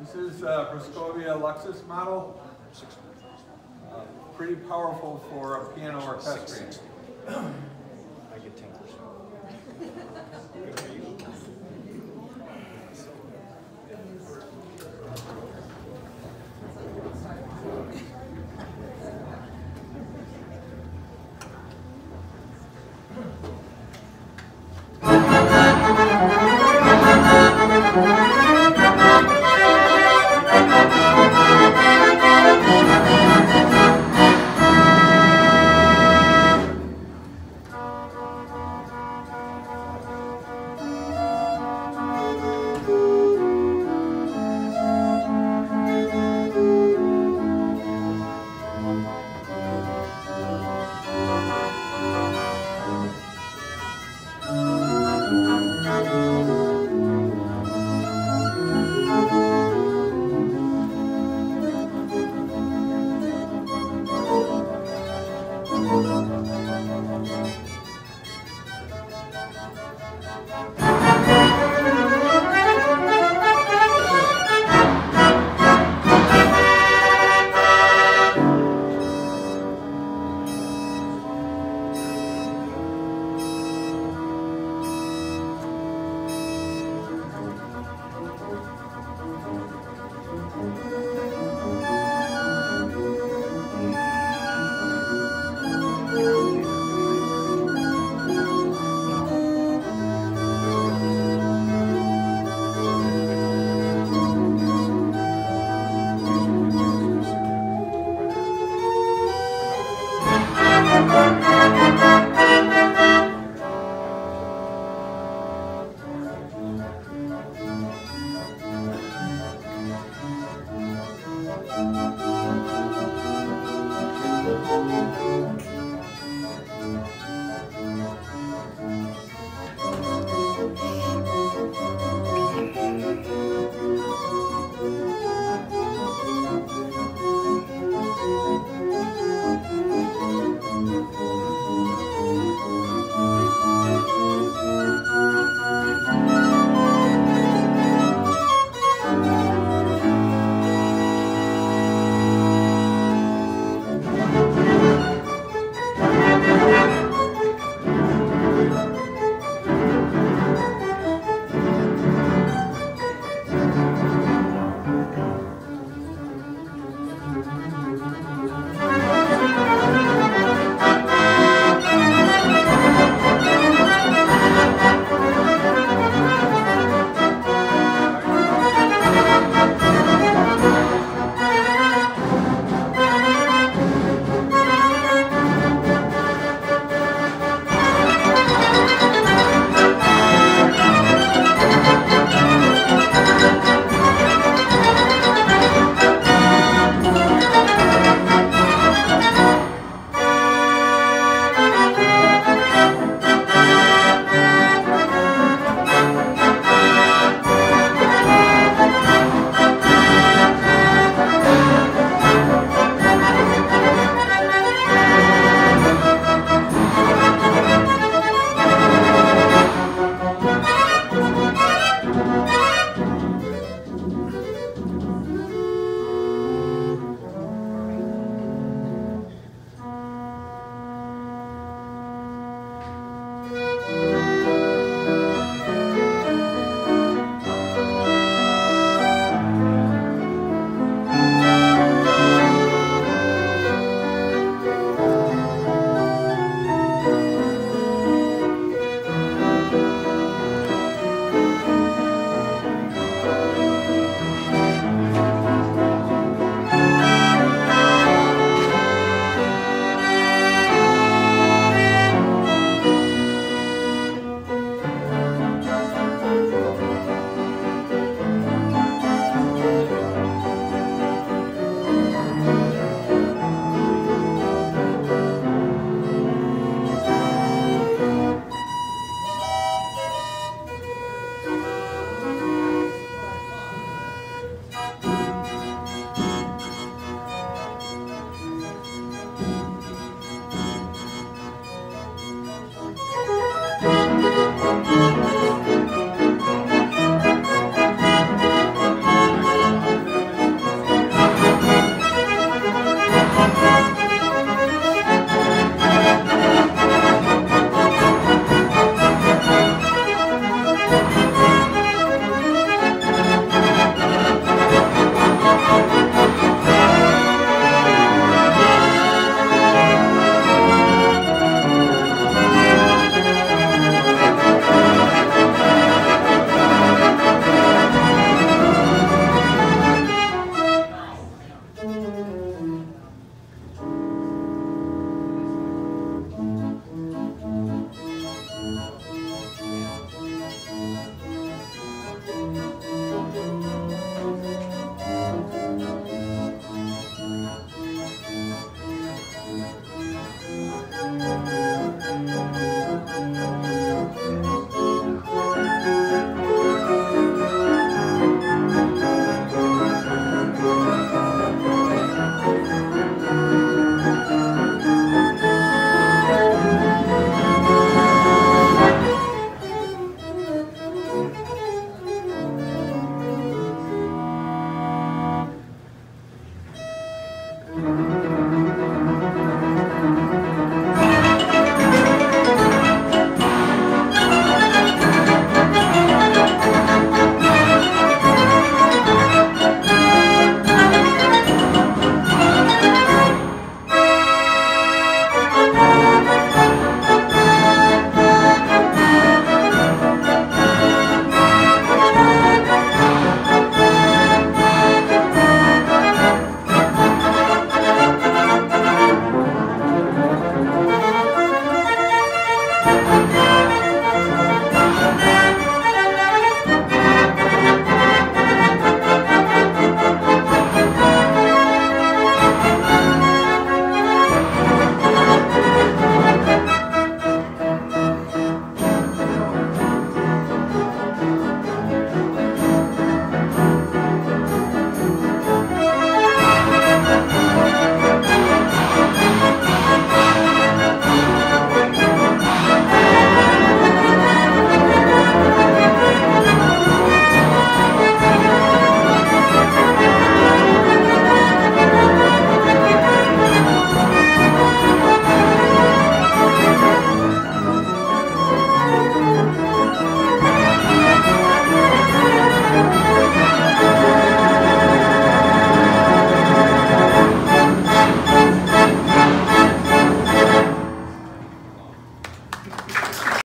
This is uh, a Praskovia Lexus model. Uh, Pretty powerful for a piano orchestra.